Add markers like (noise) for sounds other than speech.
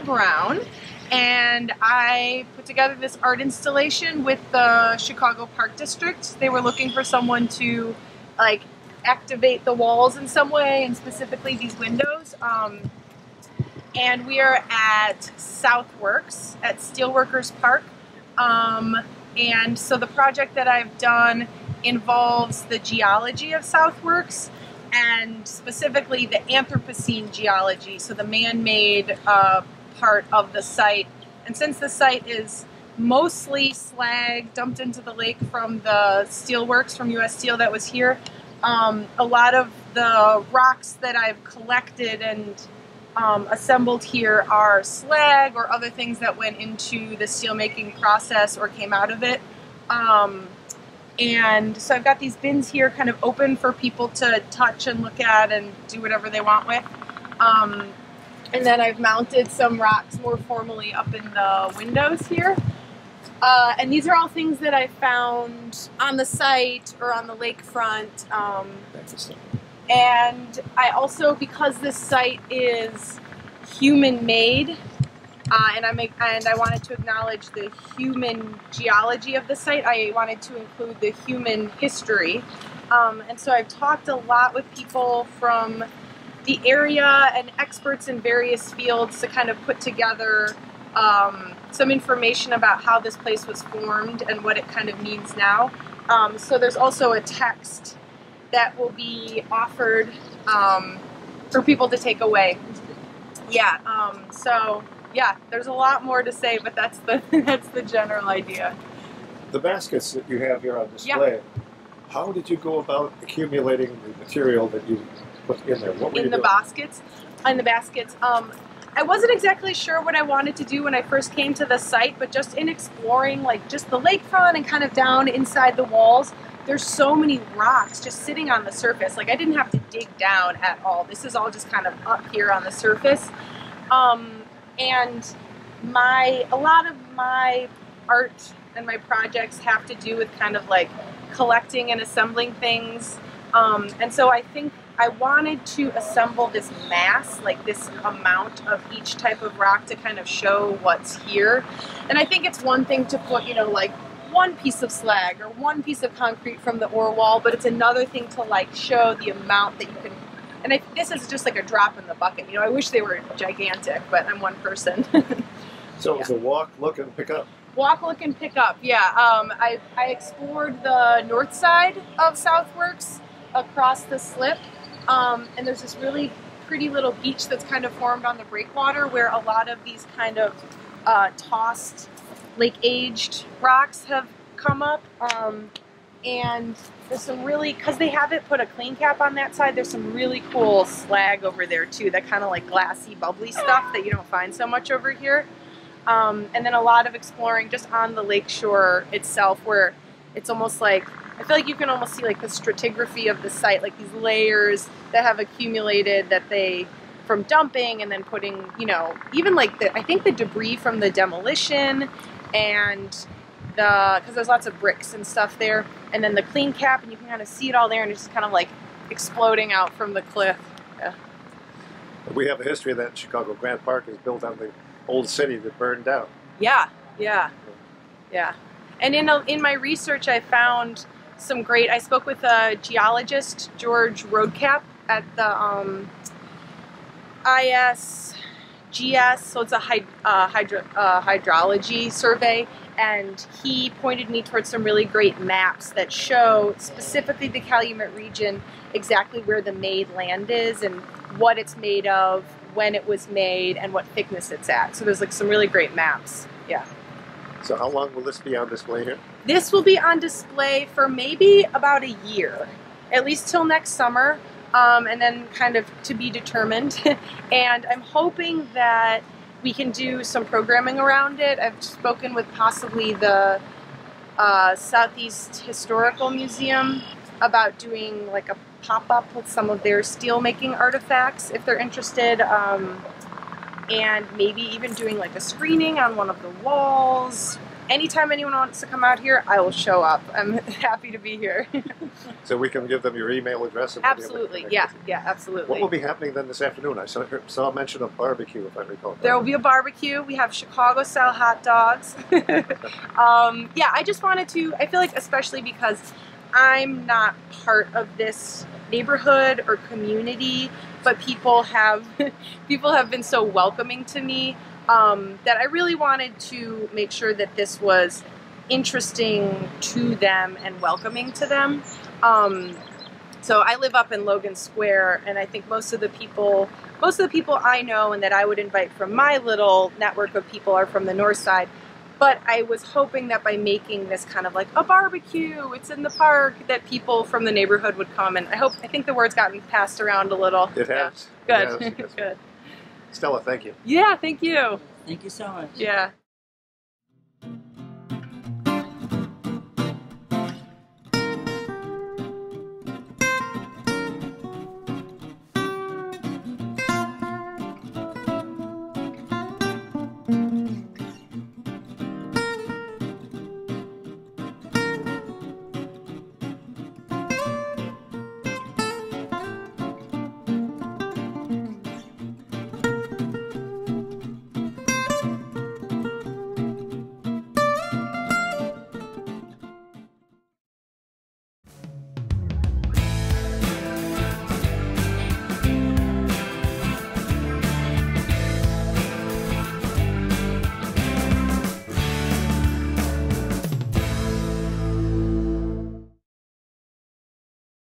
Brown, and I put together this art installation with the Chicago Park District. They were looking for someone to like activate the walls in some way, and specifically these windows. Um, and we are at Southworks at Steelworkers Park. Um, and so the project that I've done involves the geology of Southworks and specifically the Anthropocene geology, so the man-made uh, part of the site. And since the site is mostly slag dumped into the lake from the steelworks from U.S. Steel that was here, um, a lot of the rocks that I've collected and um, assembled here are slag or other things that went into the steelmaking process or came out of it. Um, and so I've got these bins here kind of open for people to touch and look at and do whatever they want with. Um, and then I've mounted some rocks more formally up in the windows here. Uh, and these are all things that I found on the site or on the lakefront. Um, and I also, because this site is human made, uh, and I make and I wanted to acknowledge the human geology of the site. I wanted to include the human history, um, and so I've talked a lot with people from the area and experts in various fields to kind of put together um, some information about how this place was formed and what it kind of means now. Um, so there's also a text that will be offered um, for people to take away. Yeah, um, so yeah, there's a lot more to say, but that's the (laughs) that's the general idea. The baskets that you have here on display, yeah. how did you go about accumulating the material that you in there? What were in you the doing? baskets? In the baskets, um, I wasn't exactly sure what I wanted to do when I first came to the site, but just in exploring, like just the lakefront and kind of down inside the walls, there's so many rocks just sitting on the surface. Like I didn't have to dig down at all. This is all just kind of up here on the surface. Um, and my a lot of my art and my projects have to do with kind of like collecting and assembling things. Um, and so I think I wanted to assemble this mass, like this amount of each type of rock to kind of show what's here. And I think it's one thing to put, you know, like one piece of slag or one piece of concrete from the ore wall, but it's another thing to like show the amount that you can and I, this is just like a drop in the bucket. You know, I wish they were gigantic, but I'm one person. (laughs) so yeah. was a walk, look, and pick up. Walk, look, and pick up. Yeah, um, I, I explored the north side of Southworks across the slip, um, and there's this really pretty little beach that's kind of formed on the breakwater where a lot of these kind of uh, tossed, lake-aged rocks have come up. Um, and there's some really because they haven't put a clean cap on that side there's some really cool slag over there too that kind of like glassy bubbly stuff that you don't find so much over here um, and then a lot of exploring just on the lakeshore itself where it's almost like I feel like you can almost see like the stratigraphy of the site like these layers that have accumulated that they from dumping and then putting you know even like the I think the debris from the demolition and the because there's lots of bricks and stuff there, and then the clean cap, and you can kind of see it all there, and it's just kind of like exploding out from the cliff. Yeah. We have a history of that in Chicago Grant Park is built on the old city that burned down. Yeah, yeah, yeah. And in a, in my research, I found some great. I spoke with a geologist, George Roadcap, at the um, ISGS, so it's a uh, hydro uh, hydrology survey, and he pointed me towards some really great maps that show specifically the Calumet region exactly where the made land is and what it's made of, when it was made, and what thickness it's at. So there's like some really great maps. Yeah. So how long will this be on display here? This will be on display for maybe about a year, at least till next summer, um, and then kind of to be determined. (laughs) and I'm hoping that we can do some programming around it. I've spoken with possibly the uh, Southeast Historical Museum about doing like a pop-up with some of their steelmaking artifacts if they're interested. Um, and maybe even doing like a screening on one of the walls anytime anyone wants to come out here, I will show up. I'm (laughs) happy to be here. (laughs) So we can give them your email address. And they'll be able to absolutely, yeah, yeah, absolutely. What will be happening then this afternoon? I saw, saw mention of barbecue, if I recall. There will be a barbecue. We have Chicago style hot dogs. (laughs) um, yeah, I just wanted to, I feel like, especially because I'm not part of this neighborhood or community, but people have (laughs) people have been so welcoming to me um, that I really wanted to make sure that this was interesting to them and welcoming to them. Um, so I live up in Logan Square, and I think most of the people, most of the people I know and that I would invite from my little network of people are from the north side. But I was hoping that by making this kind of like a barbecue, it's in the park, that people from the neighborhood would come. And I hope, I think the word's gotten passed around a little. It Yeah. has. Good. It has. (laughs) Good. Stella, thank you. Yeah, thank you. Thank you so much. Yeah.